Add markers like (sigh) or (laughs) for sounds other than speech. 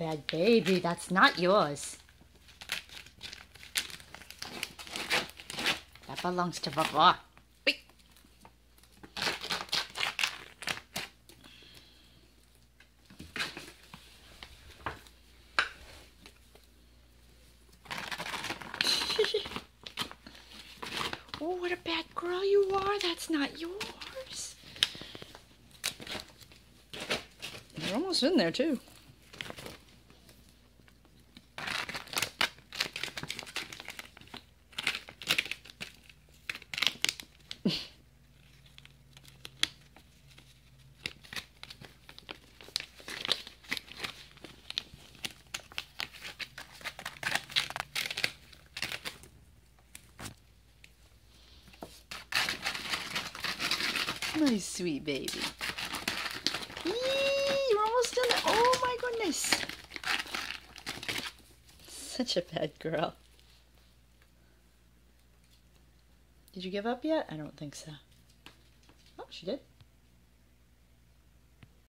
bad baby. That's not yours. That belongs to. Wait. (laughs) oh, what a bad girl you are. That's not yours. You're almost in there, too. My sweet baby. You're almost done. Oh my goodness. Such a bad girl. Did you give up yet? I don't think so. Oh, she did.